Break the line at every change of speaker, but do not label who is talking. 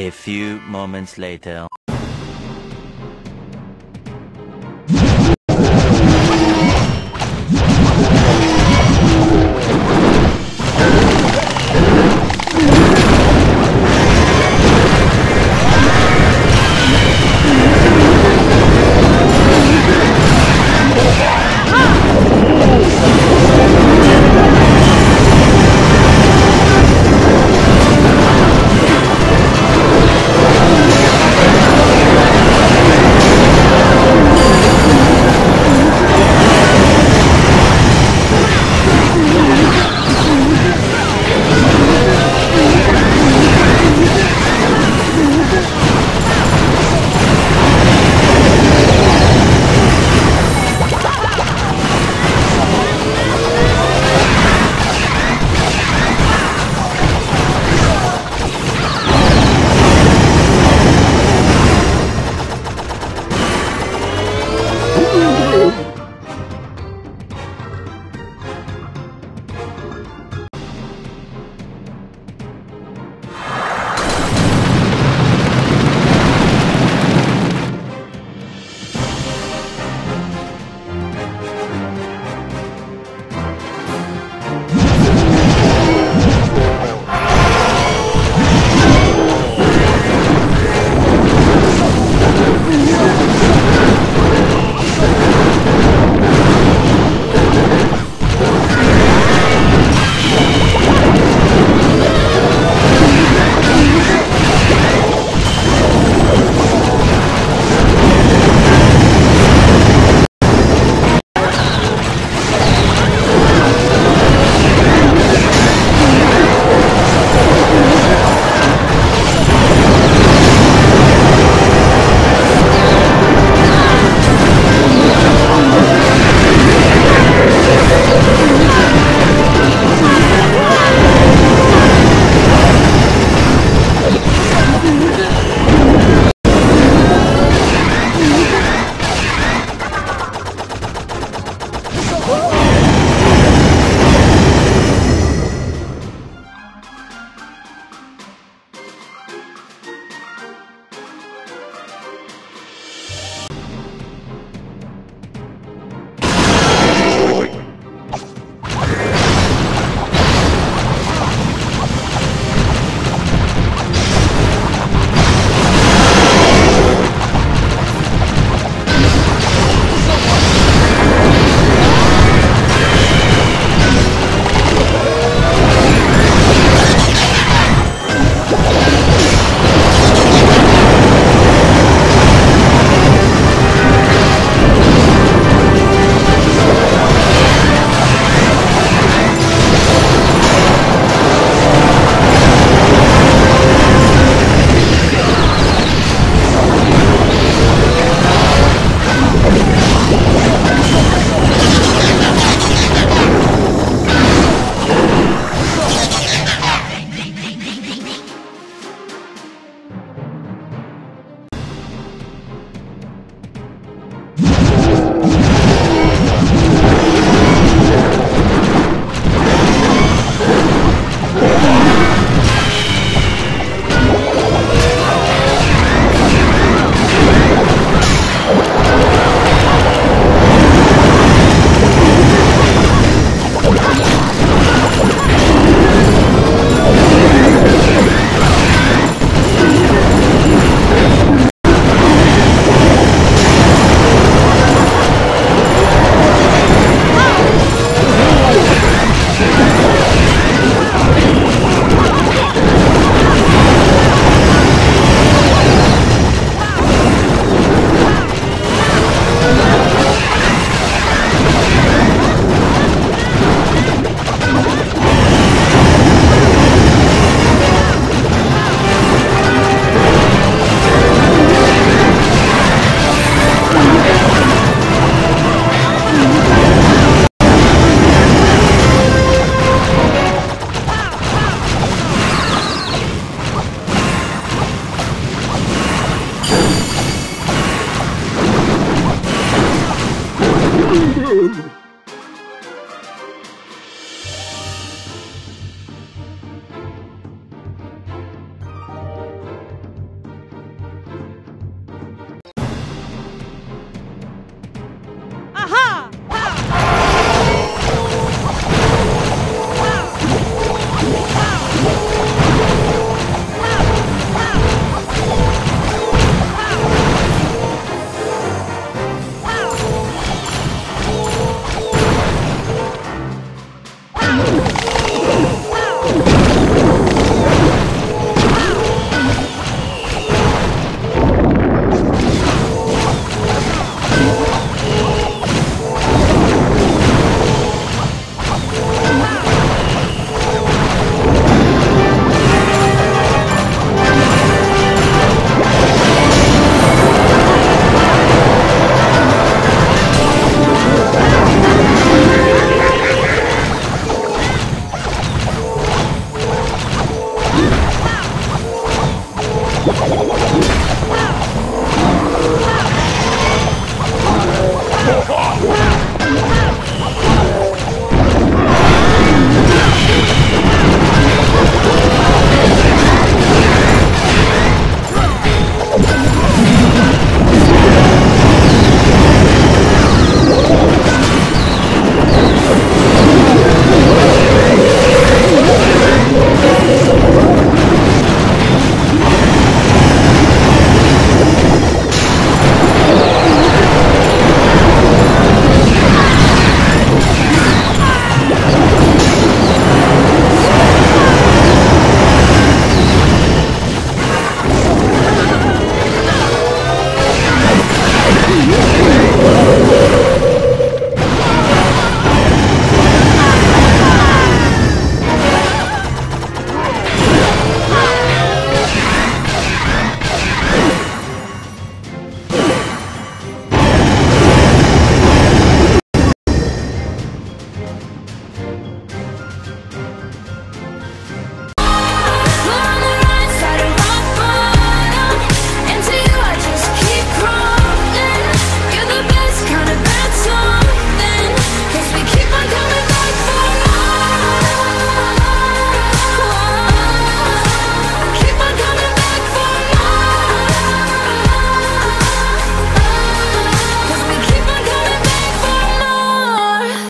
A few moments later.